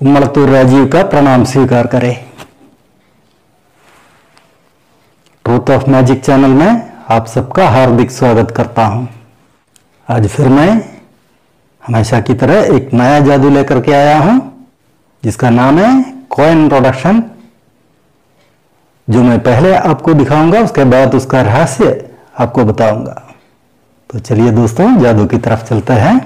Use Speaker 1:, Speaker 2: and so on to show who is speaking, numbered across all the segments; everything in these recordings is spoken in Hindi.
Speaker 1: मड़तूर राजीव का प्रणाम स्वीकार करें। ट्रूथ ऑफ़ मैजिक चैनल में आप सबका हार्दिक स्वागत करता हूँ। आज फिर मैं हमेशा की तरह एक नया जादू लेकर के आया हूँ, जिसका नाम है कॉइन प्रोडक्शन जो मैं पहले आपको दिखाऊँगा, उसके बाद उसका रहस्य आपको बताऊँगा। तो चलिए दोस्तों, जादू की तरफ़ चलते हैं।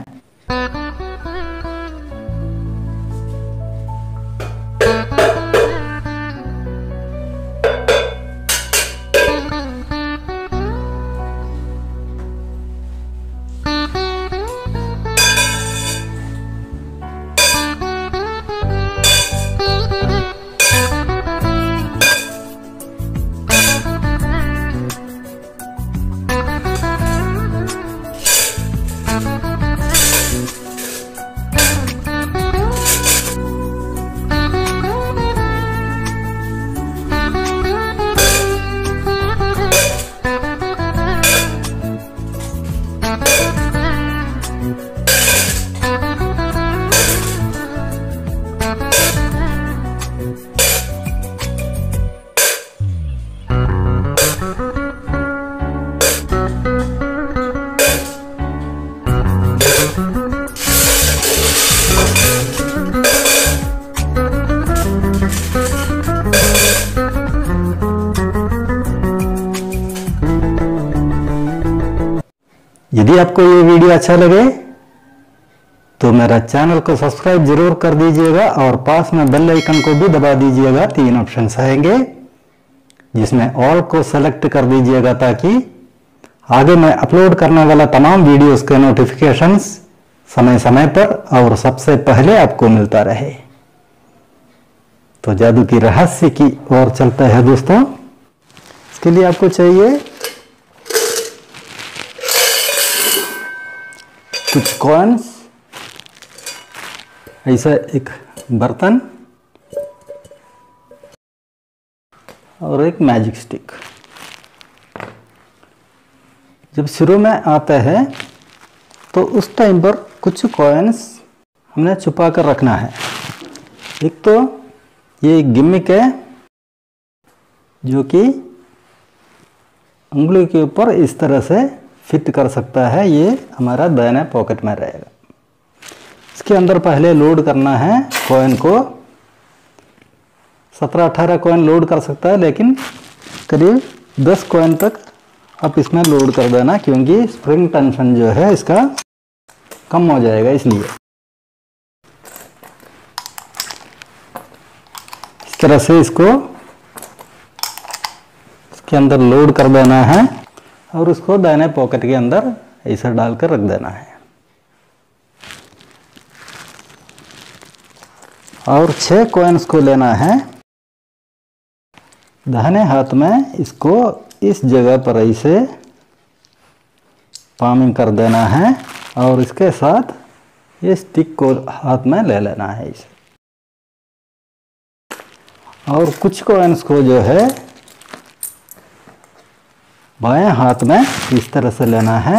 Speaker 1: यदि आपको ये वीडियो अच्छा लगे तो मेरा चैनल को सब्सक्राइब ज़रूर कर दीजिएगा और पास में बेल आइकन को भी दबा दीजिएगा। तीन ऑप्शन आएँगे, जिसमें ऑल को सेलेक्ट कर दीजिएगा ताकि आगे मैं अपलोड करने वाला तमाम वीडियोस के नोटिफिकेशंस समय समय पर और सबसे पहले आपको मिलता रहे। तो जादू की रहस्य की ओर चलता है दोस्तों। इसके लिए आपको चाहिए कुछ कॉइन्स ऐसा एक बर्तन और एक मैजिक स्टिक जब शुरू में आता है तो उस टाइम पर कुछ कॉइन्स हमने छुपा कर रखना है। एक तो ये गिमिक है, जो कि उंगली के ऊपर इस तरह से फिट कर सकता है, ये हमारा दाहिने पॉकेट में रहेगा। इसके अंदर पहले लोड करना है कॉइन को। सत्रह अठारह कॉइन लोड कर सकता है, लेकिन करीब दस कॉइन तक आप इसमें लोड कर देना, क्योंकि स्प्रिंग टेंशन जो है, इसका कम हो जाएगा इसलिए। इस तरह से इसको इसके अंदर लोड कर देना है। और उसको दाहिने पॉकेट के अंदर ऐसा डालकर रख देना है। और छह कॉइन्स को लेना है। दाहिने हाथ में इसको इस जगह पर ऐसे पामिंग कर देना है और इसके साथ ये स्टिक को हाथ में ले लेना है इसे। और कुछ कॉइन्स को जो है बाएँ हाथ में इस तरह से लेना है।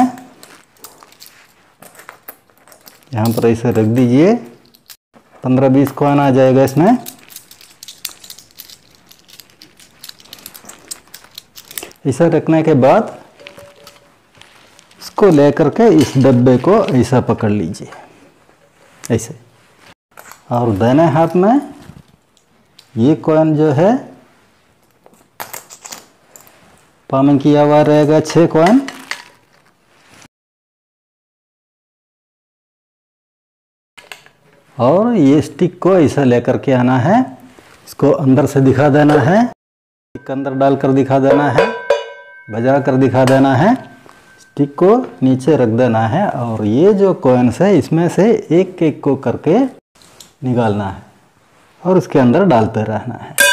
Speaker 1: यहाँ पर ऐसे रख दीजिए। पंद्रह बीस कॉइन आ जाएगा इसमें। ऐसा रखने के बाद इसको लेकर के इस डब्बे को ऐसा पकड़ लीजिए। ऐसे। और दाहिने हाथ में ये कॉइन जो है पामिंग किया हुआ रहेगा छह कॉइन। और ये स्टिक को ऐसा लेकर के आना है। इसको अंदर से दिखा देना है। स्टिक अंदर डालकर दिखा देना है। बजा कर दिखा देना है। स्टिक को नीचे रख देना है। और ये जो कॉइन्स है, इसमें से एक एक को करके निकालना है। और उसके अंदर डालते रहना है।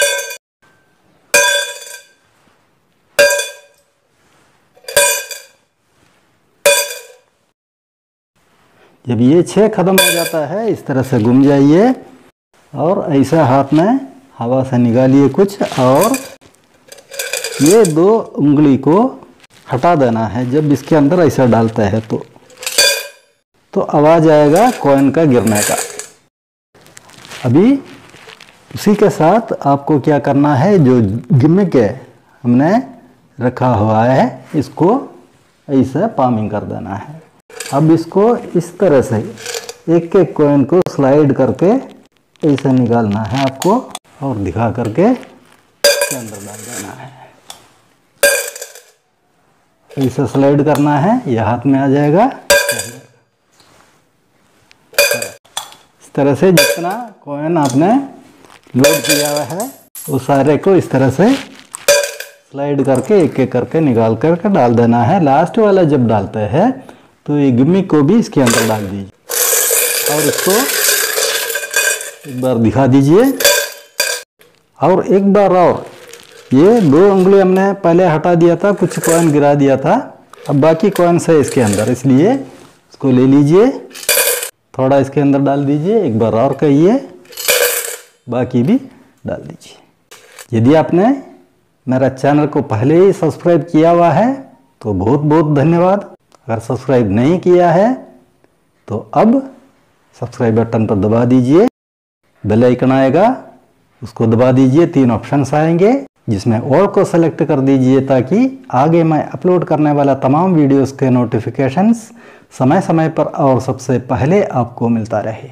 Speaker 1: जब ये छः ख़त्म हो जाता है, इस तरह से घूम जाइए और ऐसा हाथ में हवा से निकालिए कुछ और ये दो उंगली को हटा देना है। जब इसके अंदर ऐसा डालता है तो तो आवाज़ आएगा कॉइन का गिरने का। अभी उसी के साथ आपको क्या करना है, जो गिमिक है हमने रखा हुआ है, इसको ऐसे पामिंग कर देना है। अब इसको इस तरह से एक एक कॉइन को स्लाइड करके ऐसे निकालना है आपको और दिखा करके अंदर डाल देना है। ऐसे स्लाइड करना है यह हाथ में आ जाएगा। इस तरह से जितना कॉइन आपने लोड किया हुआ है उस सारे को इस तरह से स्लाइड करके एक एक करके निकाल करके डाल देना है। लास्ट वाला जब डालते हैं तो ये गिमिक को भी इसके अंदर डाल दीजिए। और इसको एक बार दिखा दीजिए। और एक बार और। ये दो उंगली हमने पहले हटा दिया था, कुछ कॉइन गिरा दिया था। अब बाकी कॉइन्स है इसके अंदर, इसलिए इसको ले लीजिए। थोड़ा इसके अंदर डाल दीजिए, एक बार और कहिए। बाकी भी डाल दीजिए। यदि आपने मेरा चैनल को पहले ही सब्सक्राइब किया हुआ है तो बहुत बहुत धन्यवाद। अगर सब्सक्राइब नहीं किया है तो अब सब्सक्राइब बटन पर दबा दीजिए। बेल आइकन आएगा, उसको दबा दीजिए, तीन ऑप्शंस आएँगे, जिसमें ऑल को सेलेक्ट कर दीजिए ताकि आगे मैं अपलोड करने वाला तमाम वीडियोस के नोटिफिकेशंस समय समय पर और सबसे पहले आपको मिलता रहे।